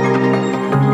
Música